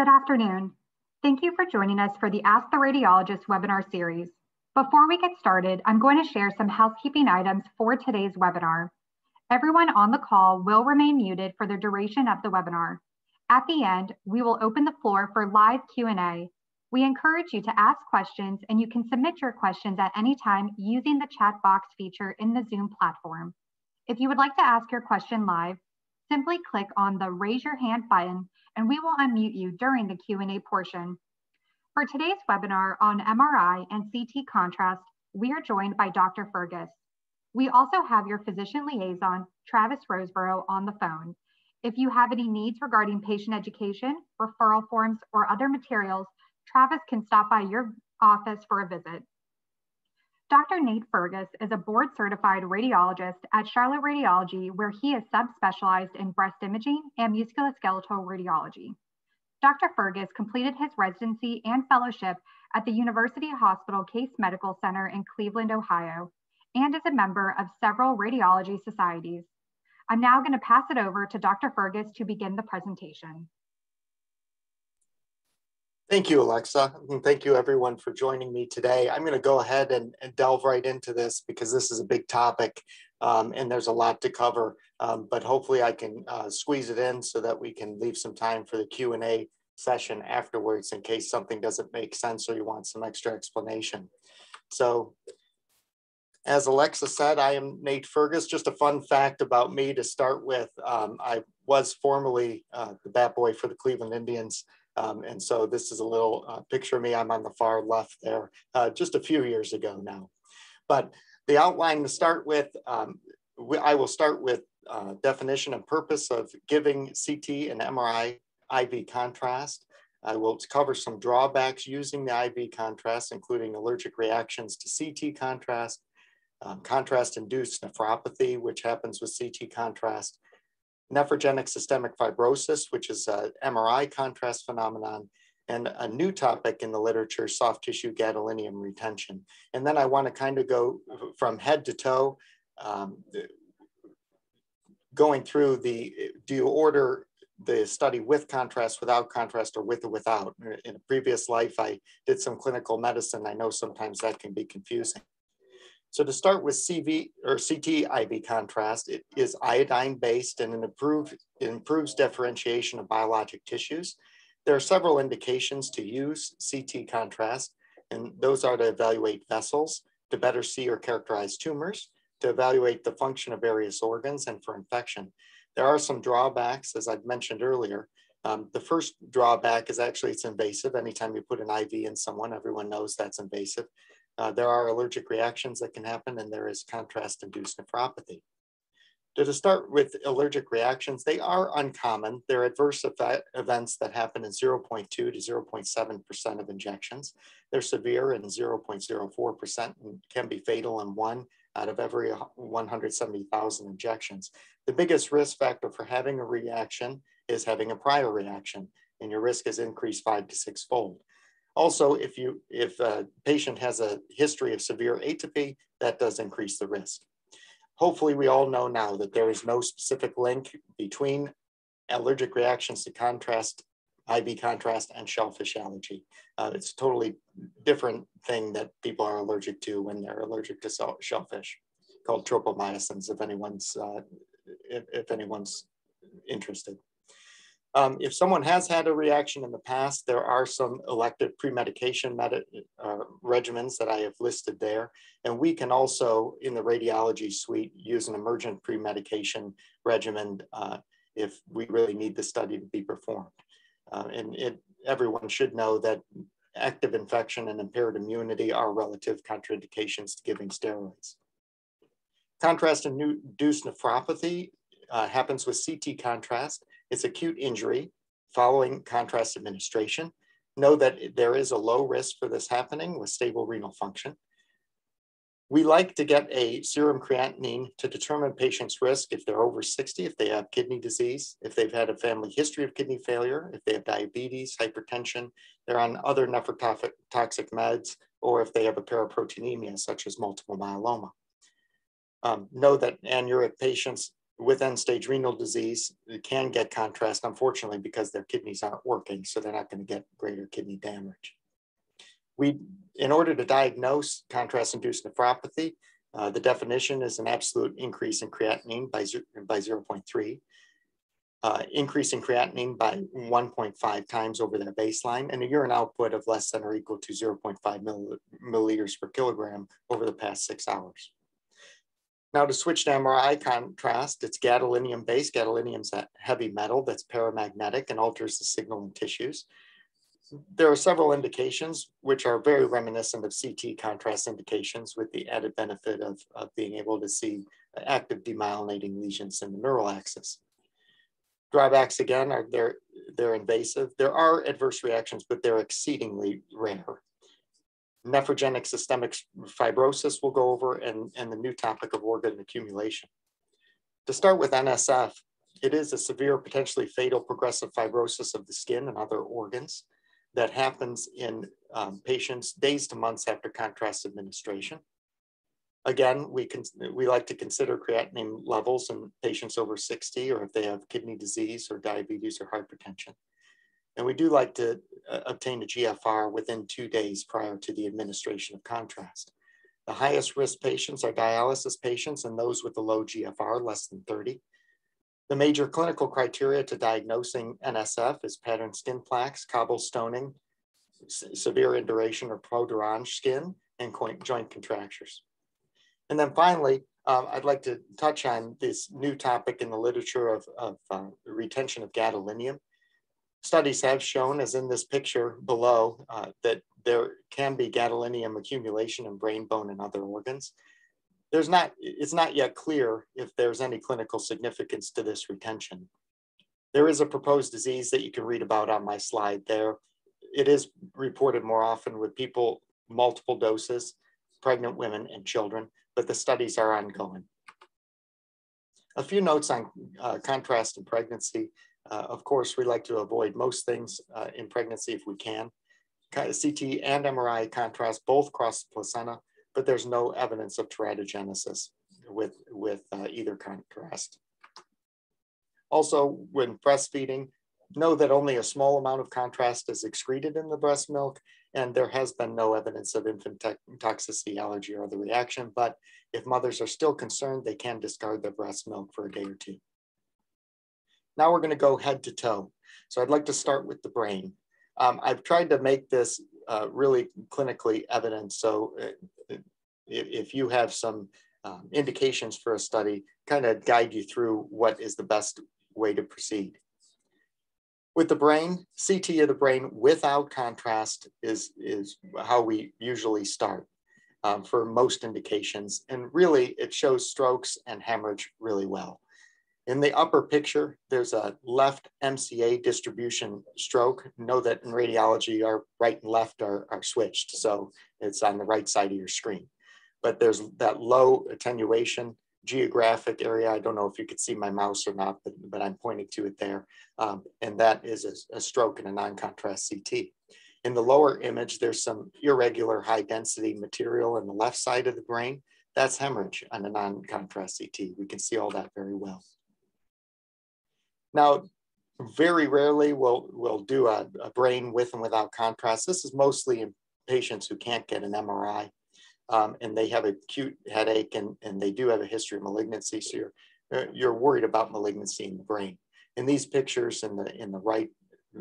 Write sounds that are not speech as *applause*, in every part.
Good afternoon. Thank you for joining us for the Ask the Radiologist webinar series. Before we get started, I'm going to share some housekeeping items for today's webinar. Everyone on the call will remain muted for the duration of the webinar. At the end, we will open the floor for live Q&A. We encourage you to ask questions and you can submit your questions at any time using the chat box feature in the Zoom platform. If you would like to ask your question live, simply click on the raise your hand button and we will unmute you during the Q&A portion. For today's webinar on MRI and CT contrast, we are joined by Dr. Fergus. We also have your physician liaison, Travis Roseborough, on the phone. If you have any needs regarding patient education, referral forms, or other materials, Travis can stop by your office for a visit. Dr. Nate Fergus is a board certified radiologist at Charlotte Radiology, where he is subspecialized in breast imaging and musculoskeletal radiology. Dr. Fergus completed his residency and fellowship at the University Hospital Case Medical Center in Cleveland, Ohio, and is a member of several radiology societies. I'm now going to pass it over to Dr. Fergus to begin the presentation. Thank you, Alexa, and thank you everyone for joining me today. I'm going to go ahead and, and delve right into this because this is a big topic um, and there's a lot to cover, um, but hopefully I can uh, squeeze it in so that we can leave some time for the Q&A session afterwards in case something doesn't make sense or you want some extra explanation. So as Alexa said, I am Nate Fergus. Just a fun fact about me to start with. Um, I was formerly uh, the bat boy for the Cleveland Indians um, and so this is a little uh, picture of me. I'm on the far left there, uh, just a few years ago now. But the outline to start with, um, I will start with uh, definition and purpose of giving CT and MRI IV contrast. I will cover some drawbacks using the IV contrast, including allergic reactions to CT contrast, um, contrast-induced nephropathy, which happens with CT contrast, nephrogenic systemic fibrosis, which is an MRI contrast phenomenon, and a new topic in the literature, soft tissue gadolinium retention. And then I want to kind of go from head to toe, um, going through the, do you order the study with contrast, without contrast, or with or without? In a previous life, I did some clinical medicine. I know sometimes that can be confusing. So to start with CV or CT IV contrast, it is iodine based and it, it improves differentiation of biologic tissues. There are several indications to use CT contrast, and those are to evaluate vessels, to better see or characterize tumors, to evaluate the function of various organs, and for infection. There are some drawbacks, as I've mentioned earlier. Um, the first drawback is actually it's invasive. Anytime you put an IV in someone, everyone knows that's invasive. Uh, there are allergic reactions that can happen and there is contrast-induced nephropathy. To start with allergic reactions, they are uncommon. They're adverse events that happen in 0.2 to 0.7% of injections. They're severe in 0.04% and can be fatal in one out of every 170,000 injections. The biggest risk factor for having a reaction is having a prior reaction, and your risk is increased five to six fold. Also, if, you, if a patient has a history of severe atopy, that does increase the risk. Hopefully we all know now that there is no specific link between allergic reactions to contrast, IV contrast and shellfish allergy. Uh, it's a totally different thing that people are allergic to when they're allergic to shellfish called tropomyosins if anyone's, uh, if, if anyone's interested. Um, if someone has had a reaction in the past, there are some elective pre-medication uh, regimens that I have listed there. And we can also, in the radiology suite, use an emergent pre-medication regimen uh, if we really need the study to be performed. Uh, and it, everyone should know that active infection and impaired immunity are relative contraindications to giving steroids. Contrast-induced nephropathy uh, happens with CT contrast it's acute injury following contrast administration. Know that there is a low risk for this happening with stable renal function. We like to get a serum creatinine to determine patients' risk if they're over 60, if they have kidney disease, if they've had a family history of kidney failure, if they have diabetes, hypertension, they're on other nephrotoxic meds, or if they have a paraproteinemia such as multiple myeloma. Um, know that anuric patients with end-stage renal disease can get contrast, unfortunately, because their kidneys aren't working, so they're not going to get greater kidney damage. We, in order to diagnose contrast-induced nephropathy, uh, the definition is an absolute increase in creatinine by, by 0.3, uh, increase in creatinine by 1.5 times over their baseline, and a urine output of less than or equal to 0.5 milliliters per kilogram over the past six hours. Now to switch to MRI contrast, it's gadolinium based. Gadolinium's a heavy metal that's paramagnetic and alters the signal in tissues. There are several indications which are very reminiscent of CT contrast indications with the added benefit of, of being able to see active demyelinating lesions in the neural axis. Drawbacks again are they're, they're invasive. There are adverse reactions, but they're exceedingly rare nephrogenic systemic fibrosis we'll go over and, and the new topic of organ accumulation. To start with NSF, it is a severe, potentially fatal progressive fibrosis of the skin and other organs that happens in um, patients days to months after contrast administration. Again, we, can, we like to consider creatinine levels in patients over 60 or if they have kidney disease or diabetes or hypertension. And we do like to uh, obtain a GFR within two days prior to the administration of contrast. The highest risk patients are dialysis patients and those with a low GFR, less than 30. The major clinical criteria to diagnosing NSF is pattern skin plaques, cobblestoning, severe induration or peau d'orange skin, and joint contractures. And then finally, um, I'd like to touch on this new topic in the literature of, of uh, retention of gadolinium studies have shown, as in this picture below, uh, that there can be gadolinium accumulation in brain, bone, and other organs. There's not, it's not yet clear if there's any clinical significance to this retention. There is a proposed disease that you can read about on my slide there. It is reported more often with people, multiple doses, pregnant women and children, but the studies are ongoing. A few notes on uh, contrast in pregnancy. Uh, of course, we like to avoid most things uh, in pregnancy if we can. CT and MRI contrast both cross the placenta, but there's no evidence of teratogenesis with, with uh, either contrast. Also, when breastfeeding, know that only a small amount of contrast is excreted in the breast milk, and there has been no evidence of infant toxicity, allergy, or other reaction. But if mothers are still concerned, they can discard their breast milk for a day or two. Now we're going to go head to toe. So I'd like to start with the brain. Um, I've tried to make this uh, really clinically evident. So uh, if, if, you have some um, indications for a study, kind of guide you through what is the best way to proceed. With the brain, CT of the brain without contrast is, is how we usually start um, for most indications. And really, it shows strokes and hemorrhage really well. In the upper picture, there's a left MCA distribution stroke. Know that in radiology, our right and left are, are switched. So it's on the right side of your screen. But there's that low attenuation geographic area. I don't know if you could see my mouse or not, but, but I'm pointing to it there. Um, and that is a, a stroke in a non-contrast CT. In the lower image, there's some irregular high density material in the left side of the brain. That's hemorrhage on a non-contrast CT. We can see all that very well. Now, very rarely we'll, we'll do a, a, brain with and without contrast. This is mostly in patients who can't get an MRI um, and they have acute headache and, and they do have a history of malignancy. So you're, you're worried about malignancy in the brain. In these pictures in the, in the right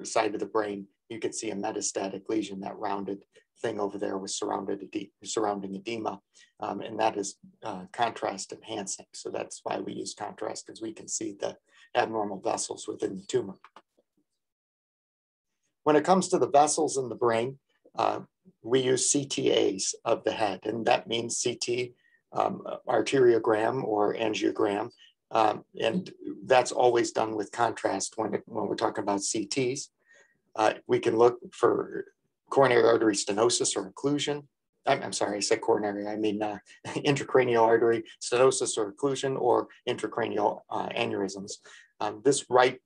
side of the brain, you can see a metastatic lesion, that rounded thing over there with surrounded surrounding edema. Um, and that is uh, contrast enhancing. So that's why we use contrast because we can see the abnormal vessels within the tumor. When it comes to the vessels in the brain, uh, we use CTAs of the head, and that means CT um, arteriogram or angiogram. Um, and that's always done with contrast when, it, when we're talking about CTs. Uh, we can look for coronary artery stenosis or occlusion. I'm, I'm sorry, I said coronary, I mean uh, *laughs* intracranial artery stenosis or occlusion or intracranial uh, aneurysms. Um, this right,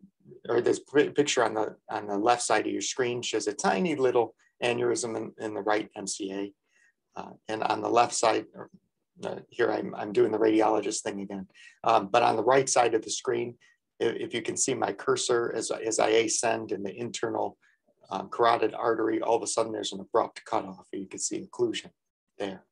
or this picture on the, on the left side of your screen shows a tiny little aneurysm in, in the right MCA. Uh, and on the left side, uh, here I'm, I'm doing the radiologist thing again. Um, but on the right side of the screen, if, if, you can see my cursor as, as I ascend in the internal um, carotid artery, all of a sudden there's an abrupt cutoff. You can see occlusion there.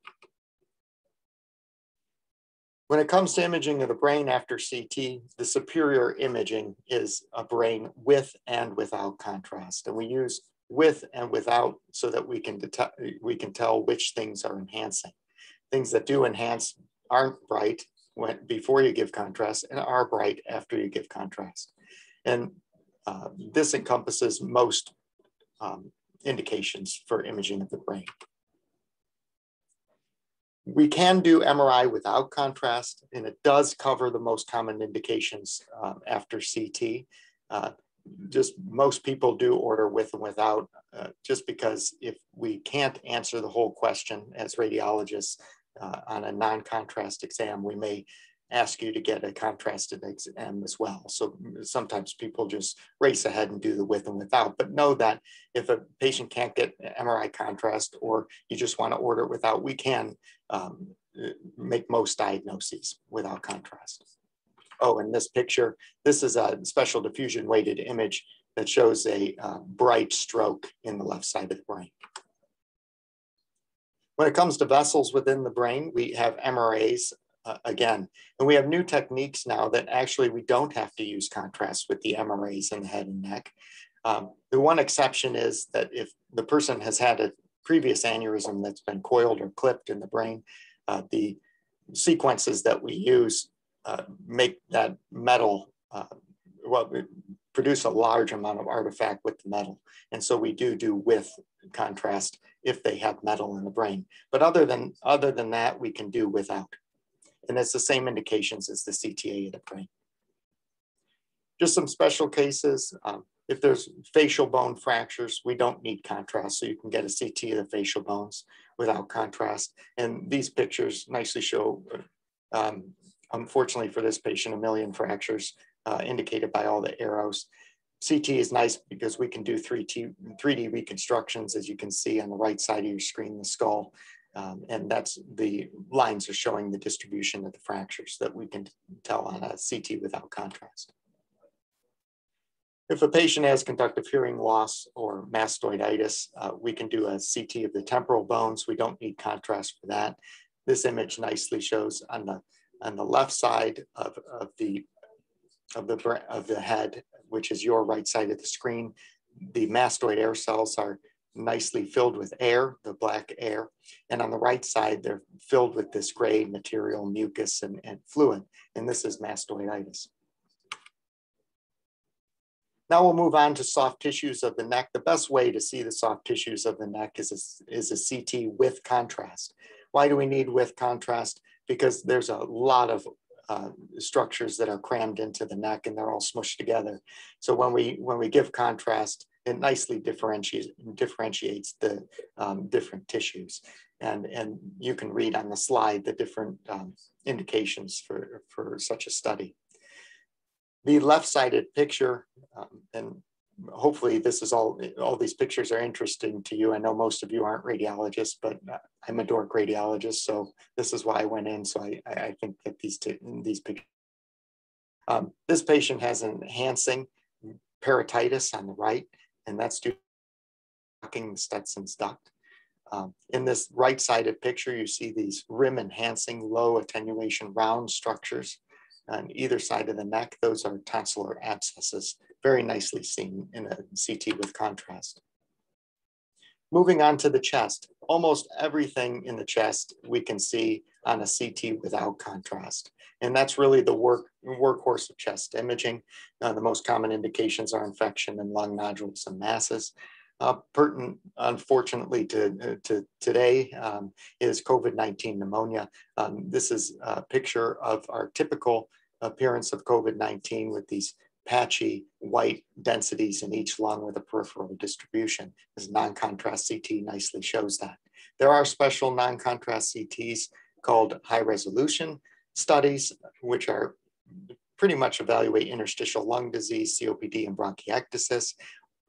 When it comes to imaging of the brain after CT, the superior imaging is a brain with and without contrast. And we use with and without so that we can, we can tell which things are enhancing. Things that do enhance aren't bright when, before you give contrast and are bright after you give contrast. And uh, this encompasses most um, indications for imaging of the brain. We can do MRI without contrast, and it does cover the most common indications um, after CT. Uh, just most people do order with and without, uh, just because if we can't answer the whole question as radiologists uh, on a non-contrast exam, we may ask you to get a contrasted exam as well. So sometimes people just race ahead and do the with and without, but know that if a patient can't get MRI contrast or you just want to order it without, we can um, make most diagnoses without contrast. Oh, and this picture, this is a special diffusion weighted image that shows a uh, bright stroke in the left side of the brain. When it comes to vessels within the brain, we have MRAs uh, again. And we have new techniques now that actually we don't have to use contrast with the MRAs in the head and neck. Um, the one exception is that if the person has had a previous aneurysm that's been coiled or clipped in the brain, uh, the sequences that we use uh, make that metal, uh, well, produce a large amount of artifact with the metal. And so we do do with contrast if they have metal in the brain. But other than, other than that, we can do without. And it's the same indications as the CTA of the brain. Just some special cases. Um, if there's facial bone fractures, we don't need contrast. So you can get a CT of the facial bones without contrast. And these pictures nicely show, um, unfortunately for this patient, a million fractures uh, indicated by all the arrows. CT is nice because we can do 3D, 3D reconstructions, as you can see on the right side of your screen, the skull. Um, and that's the lines are showing the distribution of the fractures that we can tell on a CT without contrast. If a patient has conductive hearing loss or mastoiditis, uh, we can do a CT of the temporal bones. We don't need contrast for that. This image nicely shows on the on the left side of, of the of the of the head, which is your right side of the screen, the mastoid air cells are nicely filled with air, the black air. And on the right side, they're filled with this gray material, mucus and, and fluid. And this is mastoiditis. Now we'll move on to soft tissues of the neck. The best way to see the soft tissues of the neck is a, is a CT with contrast. Why do we need with contrast? Because there's a lot of uh, structures that are crammed into the neck and they're all smushed together. So when we when we give contrast, it nicely differentiates differentiates the um, different tissues. And, and you can read on the slide the different um, indications for, for such a study. The left-sided picture, um, and hopefully this is all, all these pictures are interesting to you. I know most of you aren't radiologists, but I'm a dork radiologist, so this is why I went in. So I, I think that these, these pictures, um, this patient has an enhancing parotitis on the right and that's blocking Stensen's duct. Um, in this right-sided picture, you see these rim enhancing low attenuation round structures on either side of the neck. Those are tonsillar abscesses, very nicely seen in a CT with contrast. Moving on to the chest, almost everything in the chest we can see on a CT without contrast. And that's really the work, workhorse of chest imaging. Uh, the most common indications are infection and lung nodules and masses. Uh, pertinent, unfortunately, to, to today um, is COVID-19 pneumonia. Um, this is a picture of our typical appearance of COVID-19 with these patchy white densities in each lung with a peripheral distribution. This non-contrast CT nicely shows that. There are special non-contrast CTs called high resolution studies, which are pretty much evaluate interstitial lung disease, COPD, and bronchiectasis.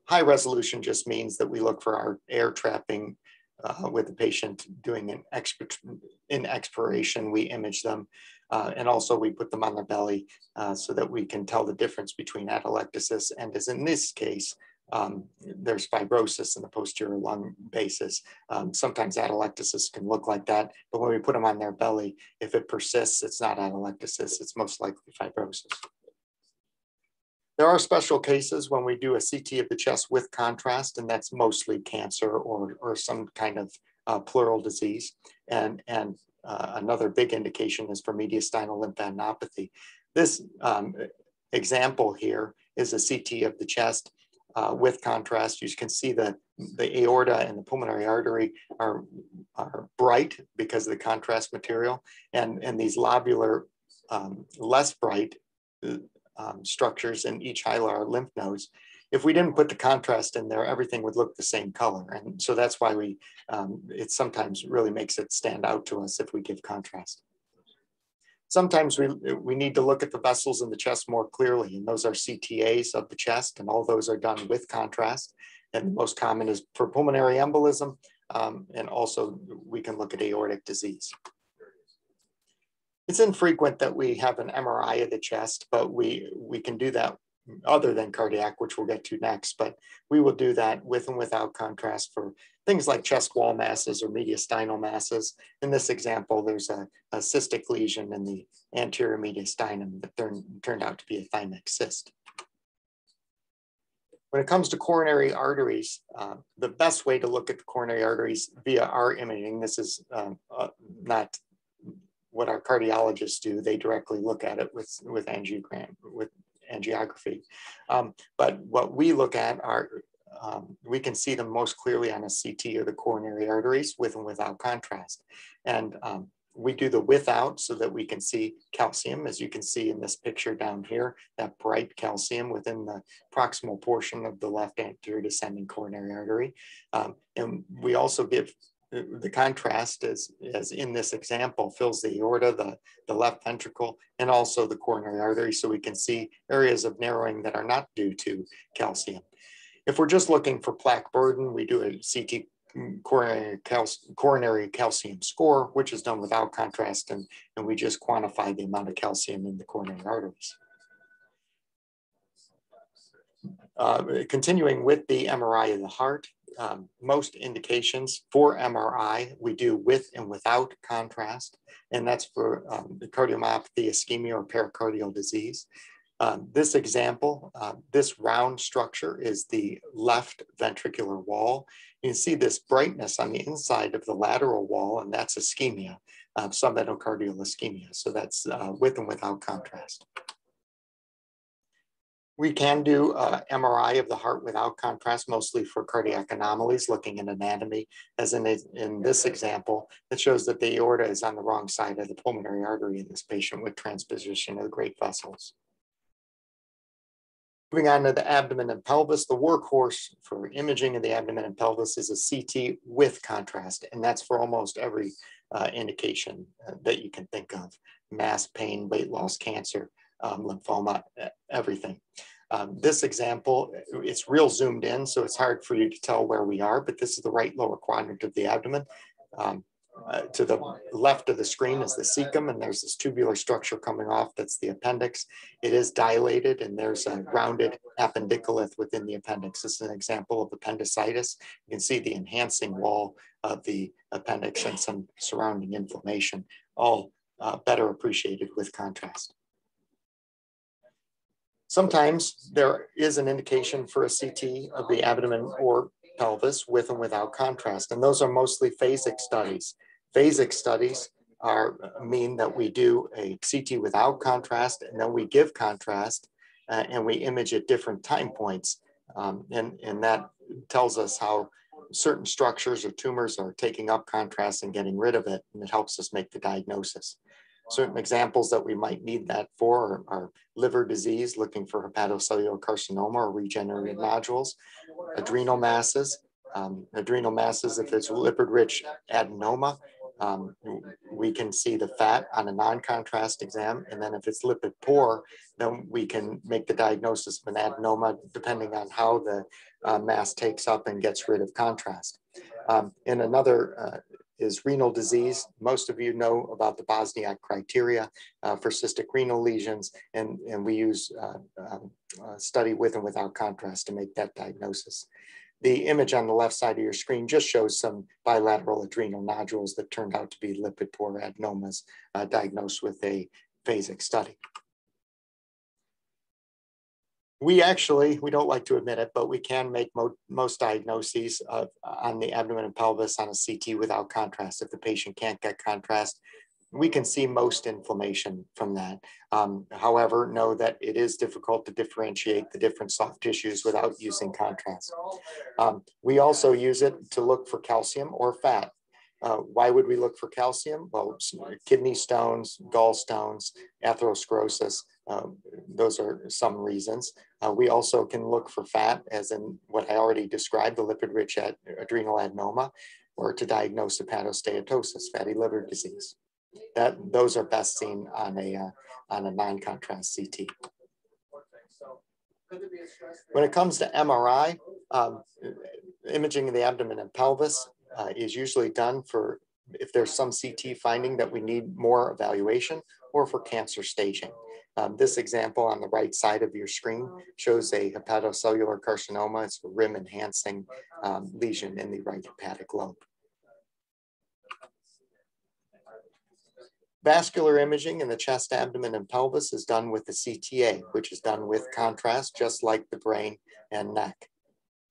High resolution just means that we look for our air trapping uh, with the patient doing an expert in expiration, we image them. Uh, and also we put them on their belly uh, so that we can tell the difference between atelectasis and as in this case, um, there's fibrosis in the posterior lung basis. Um, sometimes atelectasis can look like that, but when we put them on their belly, if it persists, it's not atelectasis, it's most likely fibrosis. There are special cases when we do a CT of the chest with contrast, and that's mostly cancer or, or some kind of uh, pleural disease. And, and uh, another big indication is for mediastinal lymphadenopathy. This um, example here is a CT of the chest uh, with contrast. You can see that the aorta and the pulmonary artery are, are bright because of the contrast material, and, and these lobular, um, less bright uh, um, structures in each hilar lymph nodes. If we didn't put the contrast in there, everything would look the same color. And so that's why we, um, it sometimes really makes it stand out to us if we give contrast. Sometimes we, we need to look at the vessels in the chest more clearly, and those are CTAs of the chest, and all those are done with contrast. And the most common is for pulmonary embolism, um, and also we can look at aortic disease. It's infrequent that we have an MRI of the chest, but we, we can do that other than cardiac, which we'll get to next, but we will do that with and without contrast for things like chest wall masses or mediastinal masses. In this example, there's a, a cystic lesion in the anterior mediastinum that turned, turned out to be a thymic cyst. When it comes to coronary arteries, uh, the best way to look at the coronary arteries via our imaging, this is um, uh, not what our cardiologists do. They directly look at it with, with angiogram, with angiography. Um, but what we look at are, um, we can see them most clearly on a CT of the coronary arteries with and without contrast. And um, we do the without so that we can see calcium, as you can see in this picture down here, that bright calcium within the proximal portion of the left anterior descending coronary artery. Um, and we also give the contrast is, as in this example, fills the aorta, the, the left ventricle, and also the coronary artery. So we can see areas of narrowing that are not due to calcium. If we're just looking for plaque burden, we do a CT coronary, cal coronary calcium score, which is done without contrast, and, and we just quantify the amount of calcium in the coronary arteries. Uh, continuing with the MRI of the heart, um, most indications for MRI we do with and without contrast, and that's for um, the cardiomyopathy, ischemia, or pericardial disease. Um, this example, uh, this round structure is the left ventricular wall. You can see this brightness on the inside of the lateral wall, and that's ischemia, uh, subendocardial ischemia. So that's uh, with and without contrast. We can do uh, MRI of the heart without contrast, mostly for cardiac anomalies, looking at anatomy, as in, in this example, that shows that the aorta is on the wrong side of the pulmonary artery in this patient with transposition of the great vessels. Moving on to the abdomen and pelvis, the workhorse for imaging of the abdomen and pelvis is a CT with contrast, and that's for almost every uh, indication uh, that you can think of, mass, pain, weight loss, cancer, um, lymphoma, everything. Um, this example, it's real zoomed in, so it's hard for you to tell where we are, but this is the right lower quadrant of the abdomen. Um, uh, to the left of the screen is the cecum, and there's this tubular structure coming off. That's the appendix. It is dilated, and there's a rounded appendicolith within the appendix. This is an example of appendicitis. You can see the enhancing wall of the appendix and some surrounding inflammation, all uh, better appreciated with contrast. Sometimes there is an indication for a CT of the abdomen or pelvis with and without contrast, and those are mostly phasic studies. Phasic studies are mean that we do a CT without contrast, and then we give contrast, uh, and we image at different time points, um, and, and that tells us how certain structures or tumors are taking up contrast and getting rid of it, and it helps us make the diagnosis. Certain examples that we might need that for are, are liver disease, looking for hepatocellular carcinoma or regenerative nodules, adrenal masses, um, adrenal masses, if it's lipid-rich adenoma, um, we can see the fat on a non-contrast exam. And then if it's lipid poor, then we can make the diagnosis of an adenoma depending on how the uh, mass takes up and gets rid of contrast. Um, and another uh, is renal disease. Most of you know about the Bosniak criteria uh, for cystic renal lesions, and, and we use uh, um, study with and without contrast to make that diagnosis. The image on the left side of your screen just shows some bilateral adrenal nodules that turned out to be lipid poor adenomas uh, diagnosed with a phasic study. We actually, we don't like to admit it, but we can make mo most diagnoses of, on the abdomen and pelvis on a CT without contrast. If the patient can't get contrast, we can see most inflammation from that. Um, however, know that it is difficult to differentiate the different soft tissues without using contrast. Um, we also use it to look for calcium or fat. Uh, why would we look for calcium? Well, kidney stones, gallstones, atherosclerosis, uh, those are some reasons. Uh, we also can look for fat, as in what I already described, the lipid-rich adrenal adenoma, or to diagnose hepatosteatosis, fatty liver disease that those are best seen on a uh, on a non-contrast CT. When it comes to MRI, um, imaging of the abdomen and pelvis uh, is usually done for if there's some CT finding that we need more evaluation or for cancer staging. Um, this example on the right side of your screen shows a hepatocellular carcinoma. It's a rim enhancing um, lesion in the right hepatic lobe. Vascular imaging in the chest, abdomen, and pelvis is done with the CTA, which is done with contrast, just like the brain and neck.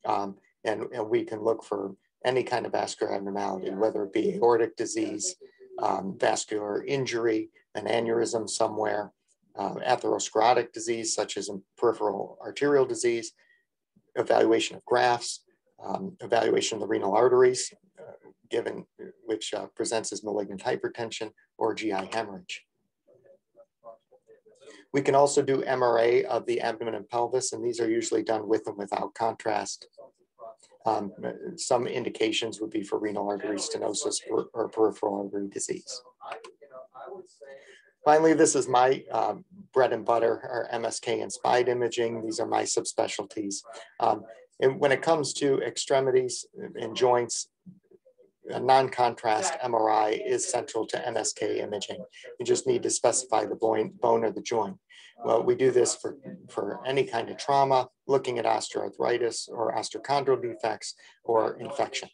Um, and, and we can look for any kind of vascular abnormality, whether it be aortic disease, um, vascular injury, an aneurysm somewhere, uh, atherosclerotic disease, such as peripheral arterial disease, evaluation of grafts, um, evaluation of the renal arteries, uh, given which uh, presents as malignant hypertension or GI hemorrhage. We can also do MRA of the abdomen and pelvis, and these are usually done with and without contrast. Um, some indications would be for renal artery stenosis or, or peripheral artery disease. Finally, this is my uh, bread and butter, or MSK and spine imaging. These are my subspecialties. Um, and when it comes to extremities and joints, a non-contrast MRI is central to MSK imaging. You just need to specify the bone, bone or the joint. Well, we do this for, for any kind of trauma, looking at osteoarthritis or osteochondral defects or infection.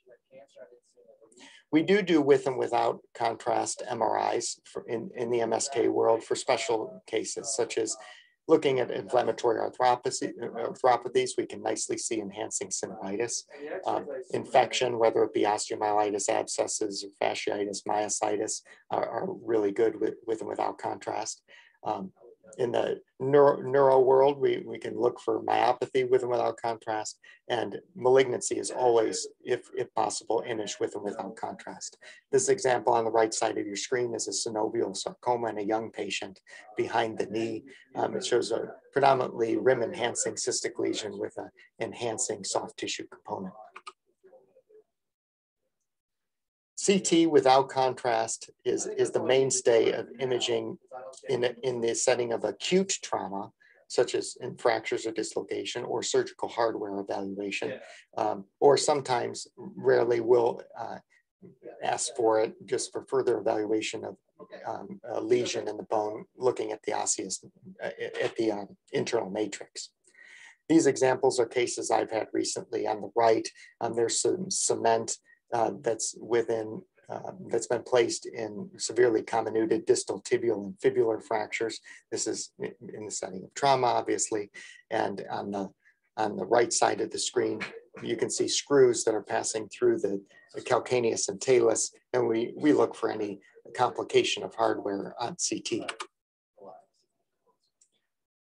We do do with and without contrast MRIs for in, in the MSK world for special cases, such as Looking at inflammatory arthropathies, we can nicely see enhancing synovitis. Um, infection, whether it be osteomyelitis, abscesses, or fasciitis, myositis, are, are really good with, with and without contrast. Um, in the neuro, neuro world, we, we can look for myopathy with and without contrast, and malignancy is always, if, if possible, imaged with and without contrast. This example on the right side of your screen is a synovial sarcoma in a young patient behind the knee. Um, it shows a predominantly rim enhancing cystic lesion with an enhancing soft tissue component. CT without contrast is, is the mainstay of imaging in, in the setting of acute trauma, such as in fractures or dislocation or surgical hardware evaluation, um, or sometimes rarely will uh, ask for it just for further evaluation of um, a lesion in the bone, looking at the osseous, uh, at the um, internal matrix. These examples are cases I've had recently on the right. Um, there's some cement uh, that's within uh, that's been placed in severely comminuted distal tibial and fibular fractures. This is in the setting of trauma, obviously. And on the, on the right side of the screen, you can see screws that are passing through the, the calcaneus and talus, and we, we look for any complication of hardware on CT.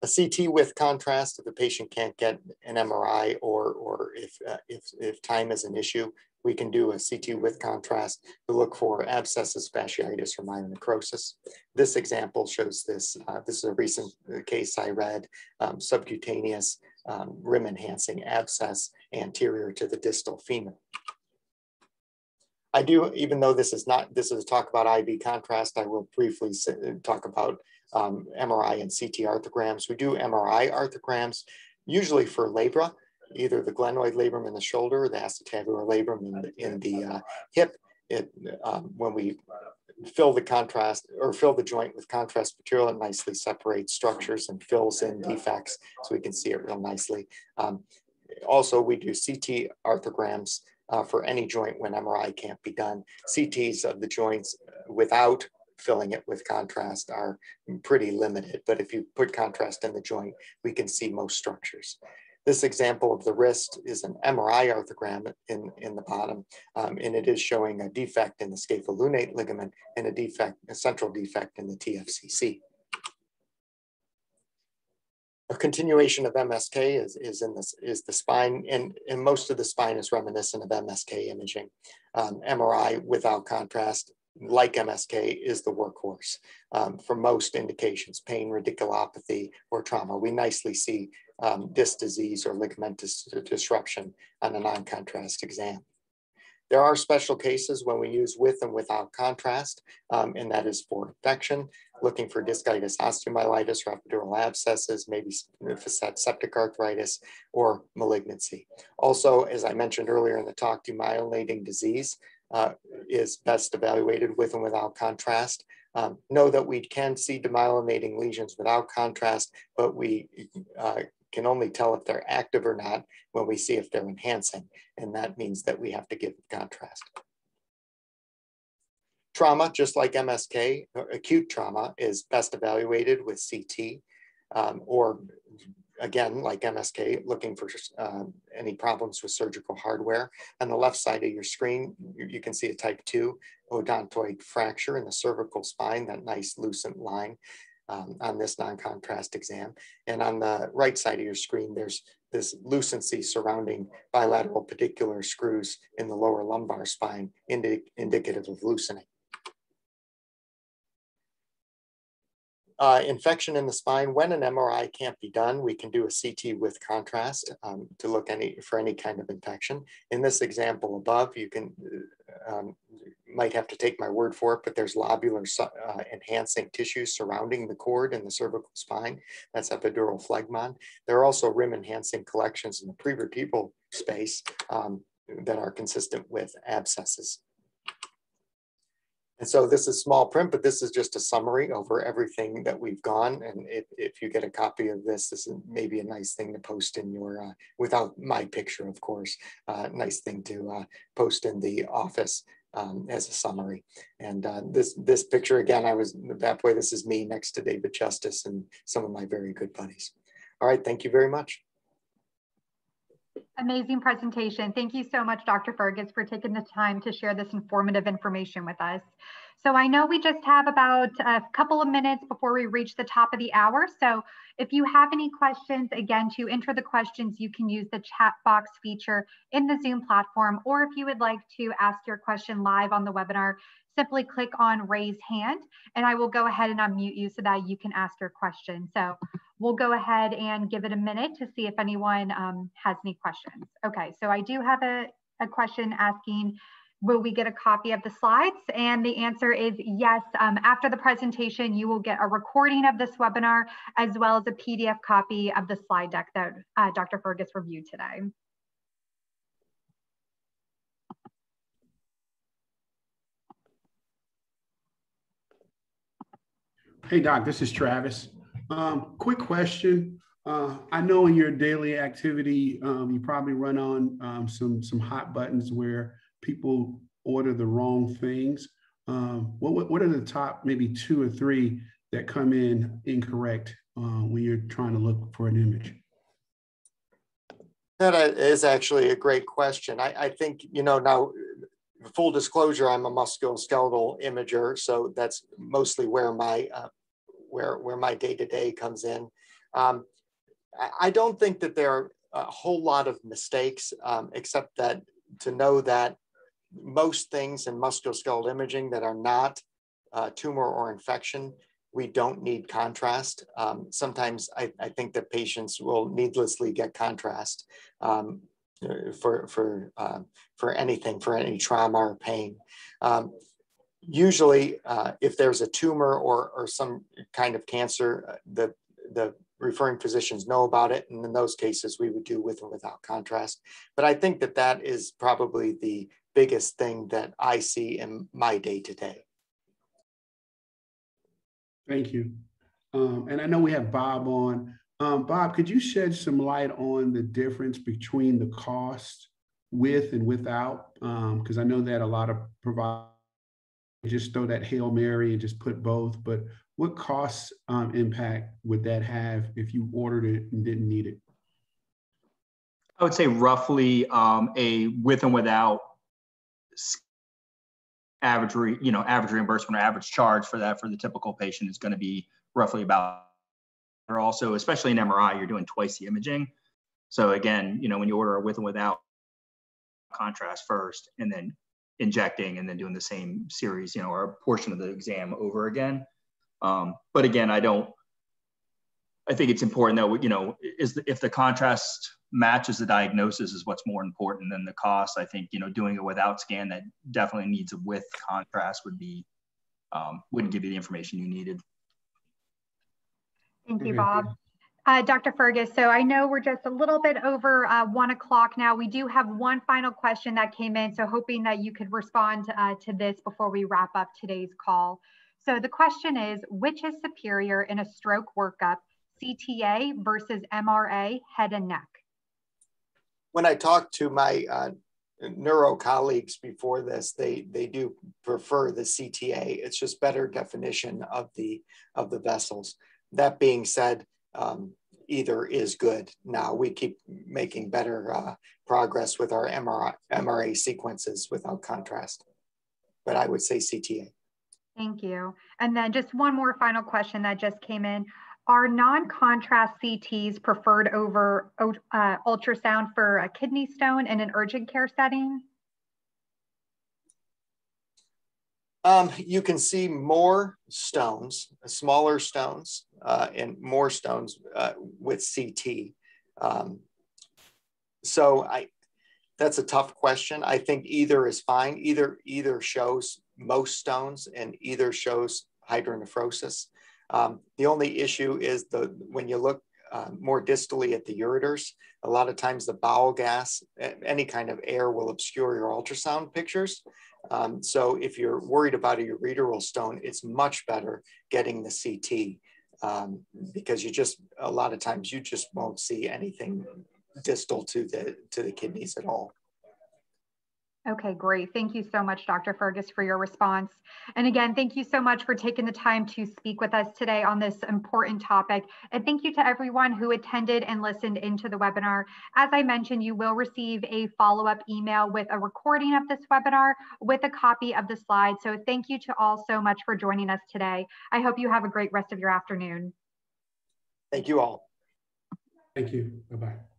A CT with contrast, if the patient can't get an MRI or, or if, uh, if, if time is an issue, we can do a CT with contrast to look for abscesses, fasciitis, or myonecrosis. This example shows this. Uh, this is a recent case I read, um, subcutaneous um, rim enhancing abscess anterior to the distal femur. I do, even though this is not, this is a talk about IV contrast, I will briefly talk about um, MRI and CT arthrograms. We do MRI arthrograms, usually for labra, either the glenoid labrum in the shoulder or the acetabular labrum in the, in the uh, hip. It, um, when we fill the contrast or fill the joint with contrast material, it nicely separates structures and fills in defects so we can see it real nicely. Um, also, we do CT arthrograms uh, for any joint when MRI can't be done. CTs of the joints without filling it with contrast are pretty limited, but if you put contrast in the joint, we can see most structures. This example of the wrist is an MRI arthrogram in, in the bottom, um, and it is showing a defect in the scapholunate ligament and a defect, a central defect in the TFCC. A continuation of MSK is, is in this is the spine, and, and most of the spine is reminiscent of MSK imaging. Um, MRI without contrast like MSK, is the workhorse um, for most indications, pain, radiculopathy, or trauma. We nicely see um, disc disease or ligamentous disruption on a non-contrast exam. There are special cases when we use with and without contrast, um, and that is for infection, looking for discitis, osteomyelitis, or epidural abscesses, maybe septic arthritis, or malignancy. Also, as I mentioned earlier in the talk, demyelinating disease uh, is best evaluated with and without contrast. Um, know that we can see demyelinating lesions without contrast, but we uh, can only tell if they're active or not when we see if they're enhancing. And that means that we have to give contrast. Trauma, just like MSK, acute trauma is best evaluated with CT um, or again, like MSK, looking for uh, any problems with surgical hardware. On the left side of your screen, you, you, can see a type 2 odontoid fracture in the cervical spine, that nice lucent line um, on this non-contrast exam. And on the right side of your screen, there's this lucency surrounding bilateral pedicular screws in the lower lumbar spine, indi indicative of loosening. Uh, infection in the spine, when an MRI can't be done, we can do a CT with contrast um, to look any for any kind of infection. In this example above, you can uh, um, might have to take my word for it, but there's lobular uh, enhancing tissue surrounding the cord in the cervical spine. That's epidural phlegmon. There are also rim enhancing collections in the prevertebral space um, that are consistent with abscesses. And so this is small print, but this is just a summary over everything that we've gone. And if, if you get a copy of this, this is maybe a nice thing to post in your, uh, without my picture, of course, uh, nice thing to uh, post in the office um, as a summary. And uh, this this picture, again, I was, that way, this is me next to David Justice and some of my very good buddies. All right, thank you very much. Amazing presentation. Thank you so much, Dr. Fergus, for taking the time to share this informative information with us. So I know we just have about a couple of minutes before we reach the top of the hour. So if you have any questions, again, to enter the questions, you can use the chat box feature in the Zoom platform, or if you would like to ask your question live on the webinar, simply click on raise hand and I will go ahead and unmute you so that you can ask your question. So we'll go ahead and give it a minute to see if anyone um, has any questions. Okay, so I do have a, a question asking, will we get a copy of the slides? And the answer is yes. Um, after the presentation, you will get a recording of this webinar as well as a PDF copy of the slide deck that uh, Dr. Fergus reviewed today. Hey, Doc, this is Travis. Um, quick question. Uh, I know in your daily activity, um, you probably run on um, some some hot buttons where people order the wrong things. Um, what, what are the top maybe two or three that come in incorrect uh, when you're trying to look for an image? That is actually a great question. I, I think, you know, now full disclosure, I'm a musculoskeletal imager, so that's mostly where my uh, where, where my day-to-day comes in. Um, I don't think that there are a whole lot of mistakes, um, except that to know that most things in musculoskeletal imaging that are not uh, tumor or infection, we don't need contrast. Um, sometimes I, I, think that patients will needlessly get contrast um, for, for, uh, for anything, for any trauma or pain. Usually uh, if there's a tumor or, or some kind of cancer, uh, the, the referring physicians know about it. And in those cases, we would do with or without contrast. But I think that that is probably the biggest thing that I see in my day to day. Thank you. Um, and I know we have Bob on. Um, Bob, could you shed some light on the difference between the cost with and without? Because um, I know that a lot of providers just throw that Hail Mary and just put both, but what cost um, impact would that have if you ordered it and didn't need it? I would say roughly um, a with and without average, re, you know, average reimbursement or average charge for that for the typical patient is going to be roughly about. Or also, especially in MRI, you're doing twice the imaging. So again, you know, when you order a with and without contrast first, and then injecting, and then doing the same series, you know, or a portion of the exam over again. Um, but again, I don't. I think it's important that you know, is the, if the contrast matches the diagnosis is what's more important than the cost. I think you know doing it without scan that definitely needs a with contrast would be um, wouldn't give you the information you needed. Thank you, Bob. Uh, Dr. Fergus, so I know we're just a little bit over uh, one o'clock now. We do have one final question that came in, so hoping that you could respond uh, to this before we wrap up today's call. So the question is, which is superior in a stroke workup, CTA versus MRA, head and neck? when I talk to my uh, neuro colleagues before this, they they do prefer the CTA. It's just better definition of the of the vessels. That being said, um, either is good. Now we keep making better uh, progress with our MRI, MRA sequences without contrast, but I would say CTA. Thank you. And then just one more final question that just came in. Are non-contrast CTs preferred over uh, ultrasound for a kidney stone in an urgent care setting? Um, you can see more stones, smaller stones, uh, and more stones uh, with CT. Um, so I, that's a tough question. I think either is fine. Either either shows most stones and either shows hydronephrosis. Um, the only issue is the when you look uh, more distally at the ureters, a lot of times the bowel gas, any kind of air will obscure your ultrasound pictures. Um, so if you're worried about a ureteral stone, it's much better getting the CT um, because you just, a lot of times you just won't see anything distal to the, to the kidneys at all. Okay, great. Thank you so much, Dr. Fergus, for your response. And again, thank you so much for taking the time to speak with us today on this important topic. And thank you to everyone who attended and listened into the webinar. As I mentioned, you will receive a follow-up email with a recording of this webinar with a copy of the slides. So thank you to all so much for joining us today. I hope you have a great rest of your afternoon. Thank you all. Thank you. Bye-bye.